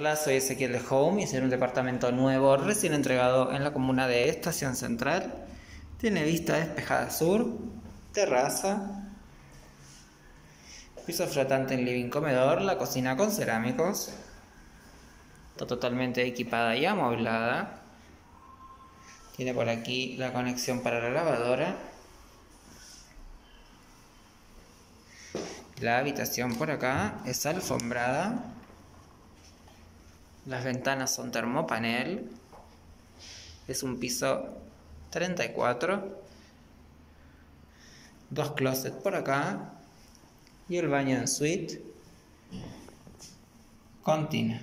Hola, soy Ezequiel de Home y es un departamento nuevo recién entregado en la comuna de Estación Central. Tiene vista despejada sur, terraza, piso flotante en living comedor, la cocina con cerámicos. Está totalmente equipada y amoblada. Tiene por aquí la conexión para la lavadora. La habitación por acá es alfombrada. Las ventanas son termopanel. Es un piso 34. Dos closets por acá. Y el baño en suite. Continua.